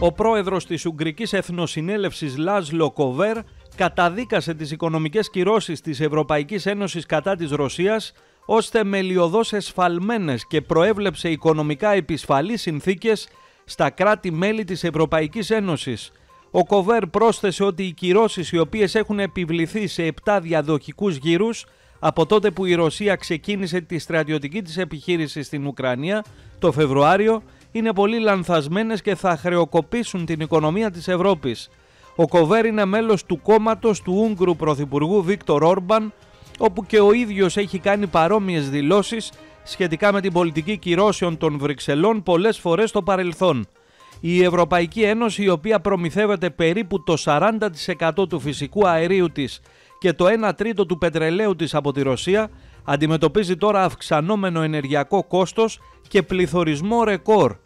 Ο πρόεδρος της Ουγγρικής Εθνοσυνέλευσης Λάζλο Κοβέρ καταδίκασε τις οικονομικές κυρώσεις της Ευρωπαϊκής Ένωσης κατά της Ρωσίας ως θεμελιωδώς εσφαλμένες και προέβλεψε οικονομικά επισφαλείς συνθήκες στα κράτη-μέλη της Ευρωπαϊκής Ένωσης. Ο Κοβέρ πρόσθεσε ότι οι κυρώσεις οι οποίες έχουν επιβληθεί σε 7 διαδοχικούς γύρους από τότε που η Ρωσία ξεκίνησε τη στρατιωτική της επιχείρηση στην Ουκρανία το Φεβρουάριο είναι πολύ λανθασμένες και θα χρεοκοπήσουν την οικονομία της Ευρώπης. Ο Κοβέρ είναι μέλος του κόμματος του Ούγγρου Πρωθυπουργού Βίκτορ Όρμπαν, όπου και ο ίδιος έχει κάνει παρόμοιες δηλώσεις σχετικά με την πολιτική κυρώσεων των Βρυξελών πολλές φορές στο παρελθόν. Η Ευρωπαϊκή Ένωση, η οποία προμηθεύεται περίπου το 40% του φυσικού αερίου της και το 1 τρίτο του πετρελαίου της από τη Ρωσία, αντιμετωπίζει τώρα αυξανόμενο ενεργειακό κόστος και πληθωρισμό ρεκόρ